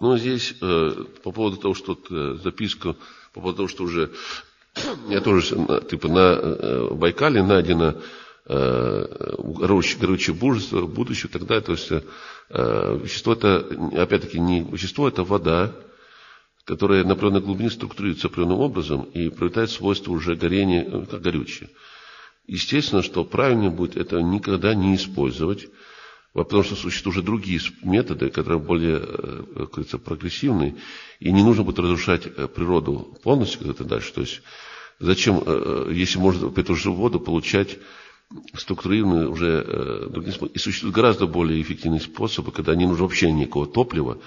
Ну, здесь э, по поводу того, что э, записка, по поводу того, что уже, я тоже, типа, на э, Байкале найдено э, горючее будущее, будущее, тогда, то есть, э, вещество это, опять-таки, не вещество, это вода, которая на определенной глубине структурируется определенным образом и приобретает свойства уже горения, э, как горючее. Естественно, что правильнее будет это никогда не использовать, Потому что существуют уже другие методы, которые более, э, как говорится, прогрессивные, и не нужно будет разрушать э, природу полностью когда-то дальше. То есть зачем, э, если можно эту же воду получать структурированные уже другие способы. И существуют гораздо более эффективные способы, когда не нужно вообще никакого топлива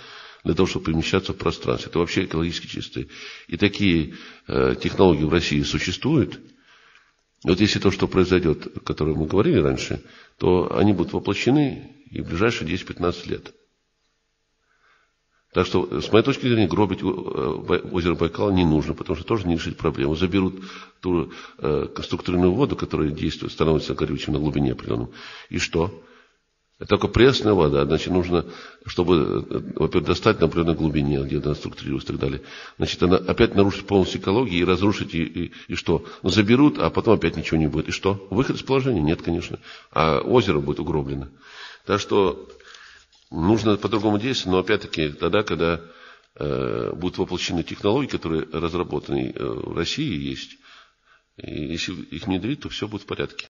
для того, чтобы перемещаться в пространстве. Это вообще экологически чистые. И такие технологии в России существуют – вот если то, что произойдет, о котором мы говорили раньше, то они будут воплощены и в ближайшие 10-15 лет. Так что, с моей точки зрения, гробить э, озеро Байкал не нужно, потому что тоже не решить проблему. Заберут ту э, конструктурную воду, которая действует, становится горючим на глубине определенном. И что? Это только пресная вода, значит, нужно, чтобы, во-первых, достать на определенной глубине, где она структурируется и так далее. Значит, она опять нарушит полностью экологию и разрушить, и, и, и что? Ну, заберут, а потом опять ничего не будет. И что? Выход из положения? Нет, конечно. А озеро будет угроблено. Так что нужно по-другому действовать, но опять-таки тогда, когда э, будут воплощены технологии, которые разработаны э, в России есть, и если их внедрить, то все будет в порядке.